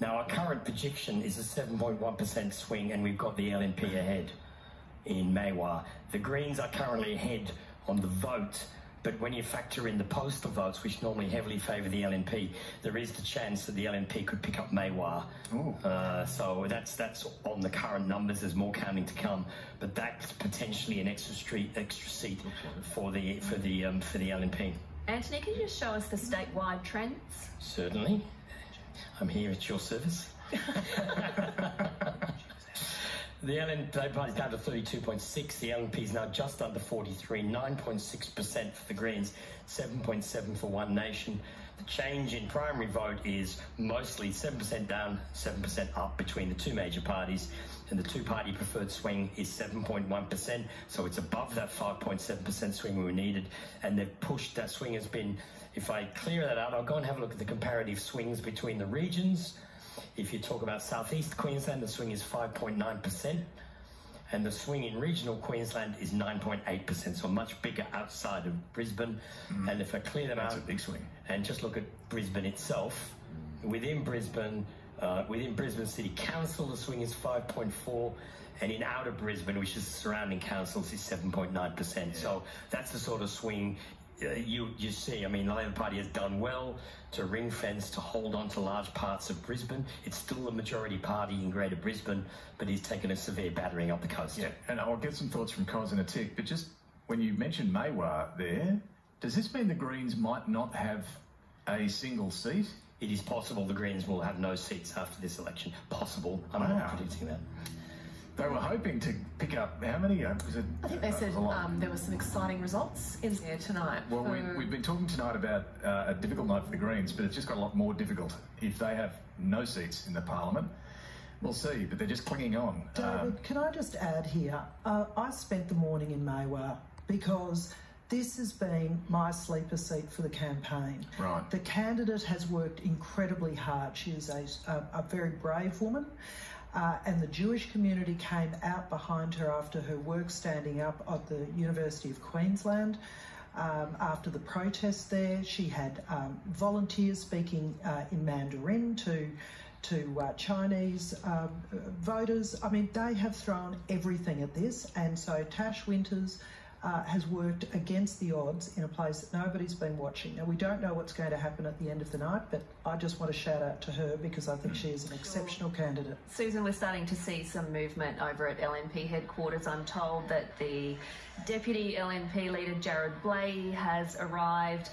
Now, our current projection is a 7.1% swing, and we've got the LNP ahead in Maiwar. The Greens are currently ahead on the vote, but when you factor in the postal votes, which normally heavily favour the LNP, there is the chance that the LNP could pick up Maiwar. Uh, so that's that's on the current numbers. There's more counting to come, but that's potentially an extra street, extra seat for the for the um, for the LNP. Antony, can you just show us the statewide trends? Certainly. I'm here at your service. The LNP Party's down to 32.6. The LNP is now just under 43, 9.6% for the Greens, 7.7 for One Nation. The change in primary vote is mostly 7% down, 7% up between the two major parties. And the two party preferred swing is 7.1%. So it's above that 5.7% swing we needed. And they've pushed that swing has been, if I clear that out, I'll go and have a look at the comparative swings between the regions. If you talk about southeast Queensland, the swing is 5.9%, and the swing in regional Queensland is 9.8%, so much bigger outside of Brisbane. And if I clear them That's out, a big swing. and just look at Brisbane itself, within Brisbane, uh, within Brisbane City Council, the swing is 5.4, and in outer Brisbane, which is the surrounding councils, is 7.9%. So that's the sort of swing. Uh, you you see, I mean, the Labor Party has done well to ring fence to hold on to large parts of Brisbane. It's still a majority party in Greater Brisbane, but he's taken a severe battering up the coast. Yeah, and I'll get some thoughts from Kos in a tick. But just when you mentioned Maiwar there, does this mean the Greens might not have a single seat? It is possible the Greens will have no seats after this election. Possible. I'm Wow. not predicting that. They were hoping to pick up how many? Uh, Was it, I think they said um, there were some exciting results in there tonight. Well, we, for- we've been talking tonight about uh, a difficult night for the Greens, but it's just got a lot more difficult if they have no seats in the Parliament. We'll see, but they're just clinging on. David, Um, can I just add here? Uh, I spent the morning in Maiwar because this has been my sleeper seat for the campaign. Right. The candidate has worked incredibly hard. She is a, a, a very brave woman. Uh, and the Jewish community came out behind her after her work standing up at the University of Queensland. Um, after the protest there, she had um, volunteers speaking uh, in Mandarin to to uh, Chinese um, voters. I mean, they have thrown everything at this, and so Tash Winters uh, has worked against the odds in a place that nobody's been watching. Now, we don't know what's going to happen at the end of the night, but I just want to shout out to her because I think she is an exceptional candidate. Susan, we're starting to see some movement over at LNP headquarters. I'm told that the deputy LNP leader, Jarrod Bleijie, has arrived.